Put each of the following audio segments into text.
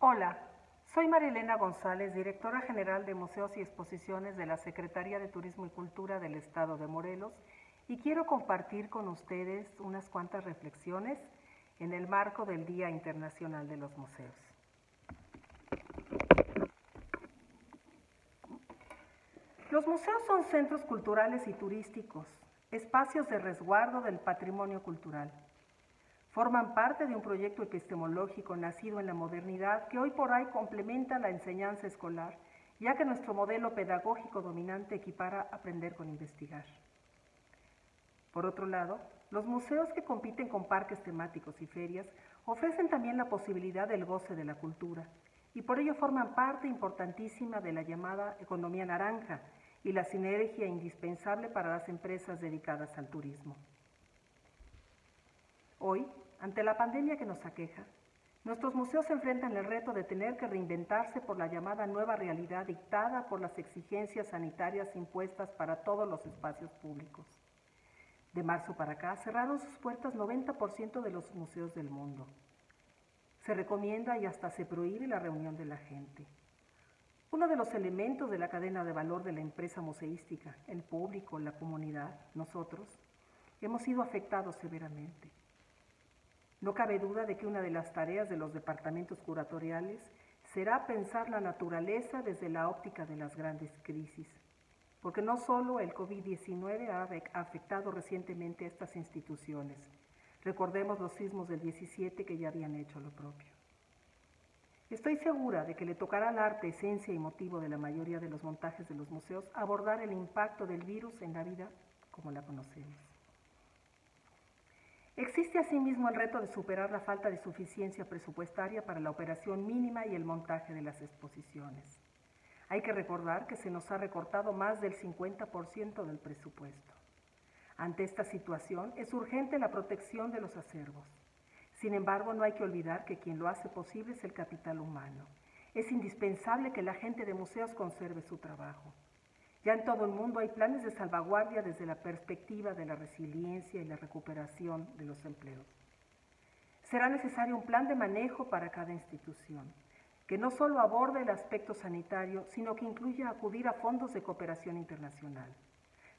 Hola, soy Marilena González, directora general de Museos y Exposiciones de la Secretaría de Turismo y Cultura del Estado de Morelos y quiero compartir con ustedes unas cuantas reflexiones en el marco del Día Internacional de los Museos. Los museos son centros culturales y turísticos, espacios de resguardo del patrimonio cultural Forman parte de un proyecto epistemológico nacido en la modernidad que hoy por hoy complementa la enseñanza escolar, ya que nuestro modelo pedagógico dominante equipara aprender con investigar. Por otro lado, los museos que compiten con parques temáticos y ferias ofrecen también la posibilidad del goce de la cultura y por ello forman parte importantísima de la llamada economía naranja y la sinergia indispensable para las empresas dedicadas al turismo. Hoy, ante la pandemia que nos aqueja, nuestros museos se enfrentan el reto de tener que reinventarse por la llamada nueva realidad dictada por las exigencias sanitarias impuestas para todos los espacios públicos. De marzo para acá cerraron sus puertas 90% de los museos del mundo. Se recomienda y hasta se prohíbe la reunión de la gente. Uno de los elementos de la cadena de valor de la empresa museística, el público, la comunidad, nosotros, hemos sido afectados severamente. No cabe duda de que una de las tareas de los departamentos curatoriales será pensar la naturaleza desde la óptica de las grandes crisis, porque no solo el COVID-19 ha afectado recientemente a estas instituciones. Recordemos los sismos del 17 que ya habían hecho lo propio. Estoy segura de que le tocará al arte, esencia y motivo de la mayoría de los montajes de los museos, abordar el impacto del virus en la vida como la conocemos. Existe asimismo el reto de superar la falta de suficiencia presupuestaria para la operación mínima y el montaje de las exposiciones. Hay que recordar que se nos ha recortado más del 50% del presupuesto. Ante esta situación es urgente la protección de los acervos. Sin embargo, no hay que olvidar que quien lo hace posible es el capital humano. Es indispensable que la gente de museos conserve su trabajo. Ya en todo el mundo hay planes de salvaguardia desde la perspectiva de la resiliencia y la recuperación de los empleos. Será necesario un plan de manejo para cada institución, que no solo aborde el aspecto sanitario, sino que incluya acudir a fondos de cooperación internacional.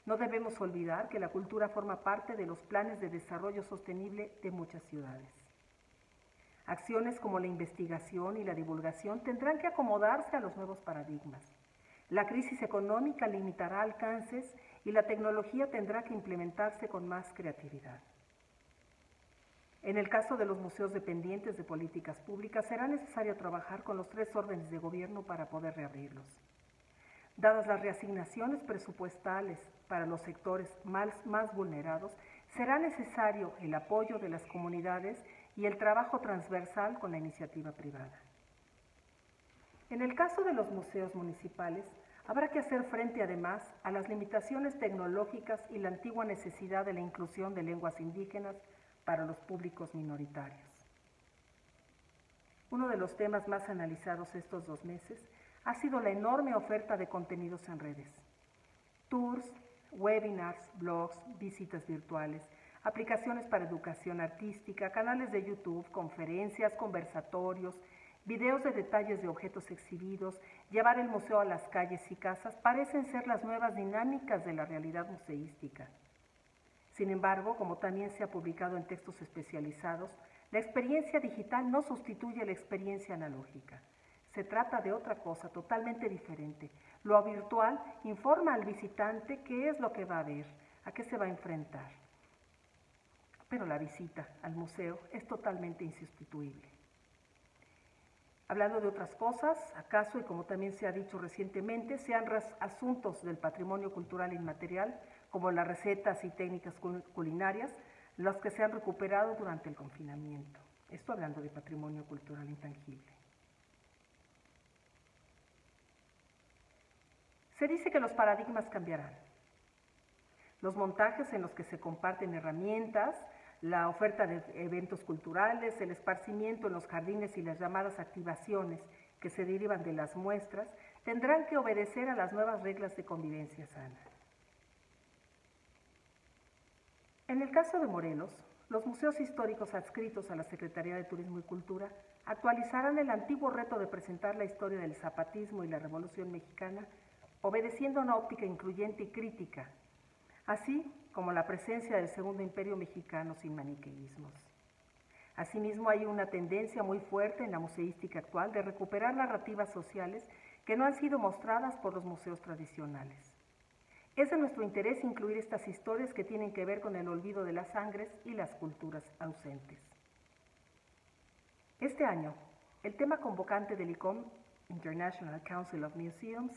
No debemos olvidar que la cultura forma parte de los planes de desarrollo sostenible de muchas ciudades. Acciones como la investigación y la divulgación tendrán que acomodarse a los nuevos paradigmas la crisis económica limitará alcances y la tecnología tendrá que implementarse con más creatividad. En el caso de los museos dependientes de políticas públicas, será necesario trabajar con los tres órdenes de gobierno para poder reabrirlos. Dadas las reasignaciones presupuestales para los sectores más, vulnerados, será necesario el apoyo de las comunidades y el trabajo transversal con la iniciativa privada. En el caso de los museos municipales, habrá que hacer frente además a las limitaciones tecnológicas y la antigua necesidad de la inclusión de lenguas indígenas para los públicos minoritarios. Uno de los temas más analizados estos dos meses ha sido la enorme oferta de contenidos en redes. Tours, webinars, blogs, visitas virtuales, aplicaciones para educación artística, canales de YouTube, conferencias, conversatorios, videos de detalles de objetos exhibidos, llevar el museo a las calles y casas, parecen ser las nuevas dinámicas de la realidad museística. Sin embargo, como también se ha publicado en textos especializados, la experiencia digital no sustituye la experiencia analógica. Se trata de otra cosa totalmente diferente. Lo virtual informa al visitante qué es lo que va a ver, a qué se va a enfrentar. Pero la visita al museo es totalmente insustituible. Hablando de otras cosas, acaso, y como también se ha dicho recientemente, sean asuntos del patrimonio cultural inmaterial, como las recetas y técnicas culinarias, los que se han recuperado durante el confinamiento. Esto hablando de patrimonio cultural intangible. Se dice que los paradigmas cambiarán. Los montajes en los que se comparten herramientas, la oferta de eventos culturales, el esparcimiento en los jardines y las llamadas activaciones que se derivan de las muestras, tendrán que obedecer a las nuevas reglas de convivencia sana. En el caso de Morelos, los museos históricos adscritos a la Secretaría de Turismo y Cultura actualizarán el antiguo reto de presentar la historia del zapatismo y la Revolución Mexicana, obedeciendo una óptica incluyente y crítica, así como la presencia del Segundo Imperio Mexicano sin maniqueísmos. Asimismo, hay una tendencia muy fuerte en la museística actual de recuperar narrativas sociales que no han sido mostradas por los museos tradicionales. Es de nuestro interés incluir estas historias que tienen que ver con el olvido de las sangres y las culturas ausentes. Este año, el tema convocante del ICOM, International Council of Museums,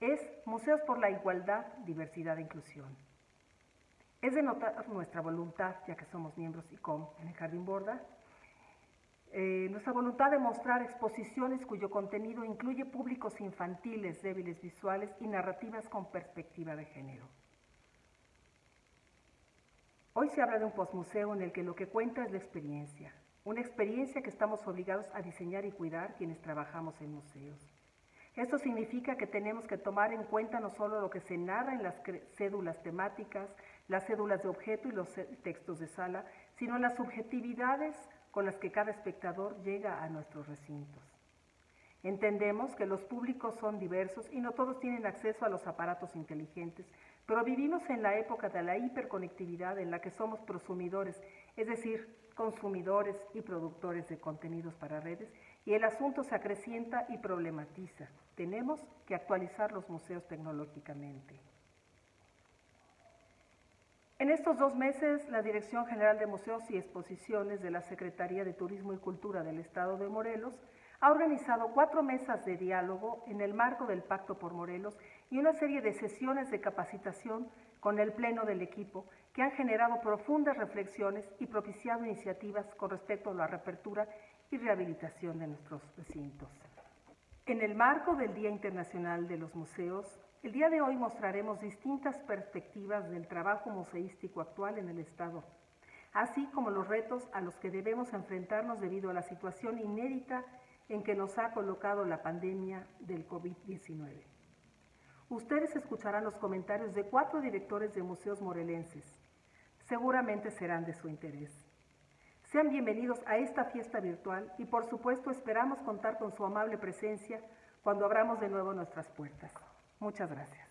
es Museos por la Igualdad, Diversidad e Inclusión. Es de notar nuestra voluntad, ya que somos miembros ICOM en el Jardín Borda, eh, nuestra voluntad de mostrar exposiciones cuyo contenido incluye públicos infantiles, débiles visuales y narrativas con perspectiva de género. Hoy se habla de un postmuseo en el que lo que cuenta es la experiencia, una experiencia que estamos obligados a diseñar y cuidar quienes trabajamos en museos. Esto significa que tenemos que tomar en cuenta no solo lo que se narra en las cédulas temáticas, las cédulas de objeto y los textos de sala, sino las subjetividades con las que cada espectador llega a nuestros recintos. Entendemos que los públicos son diversos y no todos tienen acceso a los aparatos inteligentes, pero vivimos en la época de la hiperconectividad en la que somos prosumidores, es decir, consumidores y productores de contenidos para redes, y el asunto se acrecienta y problematiza. Tenemos que actualizar los museos tecnológicamente. En estos dos meses, la Dirección General de Museos y Exposiciones de la Secretaría de Turismo y Cultura del Estado de Morelos ha organizado cuatro mesas de diálogo en el marco del Pacto por Morelos y una serie de sesiones de capacitación con el Pleno del equipo que han generado profundas reflexiones y propiciado iniciativas con respecto a la reapertura y rehabilitación de nuestros recintos. En el marco del Día Internacional de los Museos, el día de hoy mostraremos distintas perspectivas del trabajo museístico actual en el Estado, así como los retos a los que debemos enfrentarnos debido a la situación inédita en que nos ha colocado la pandemia del COVID-19. Ustedes escucharán los comentarios de cuatro directores de museos morelenses. Seguramente serán de su interés. Sean bienvenidos a esta fiesta virtual y por supuesto esperamos contar con su amable presencia cuando abramos de nuevo nuestras puertas. Muchas gracias.